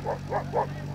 What, what, what?